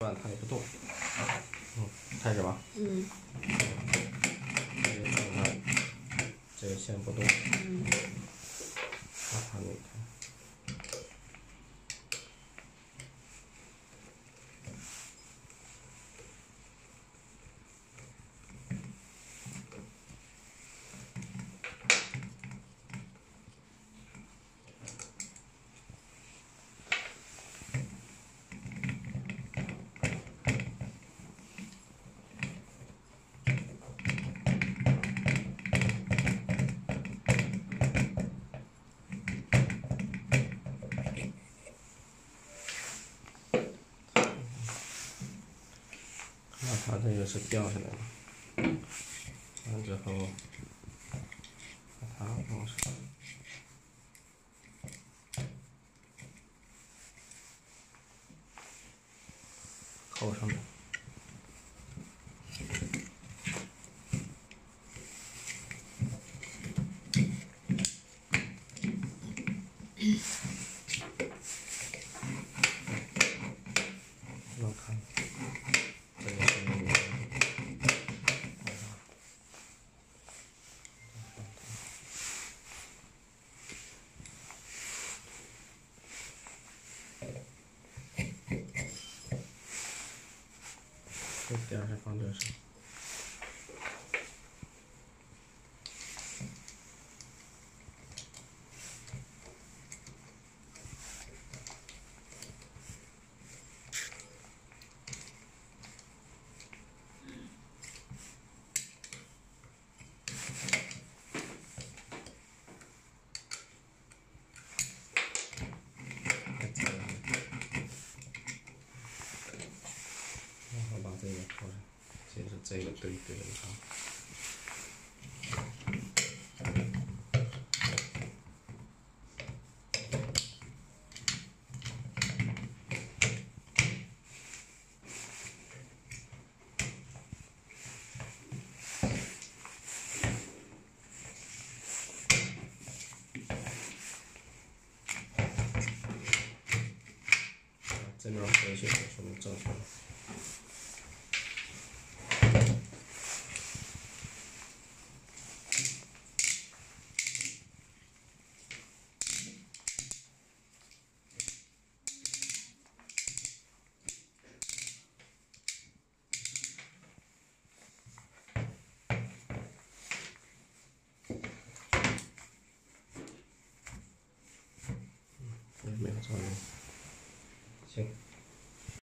转它也不动。嗯，开始吧。嗯。这个先不动。嗯。把它弄开。那它这个是掉下来了，完之后把它弄上，扣上面。这点是放这上。செயலற்று எழுதலாம் general pressure from the top. 저는. 지금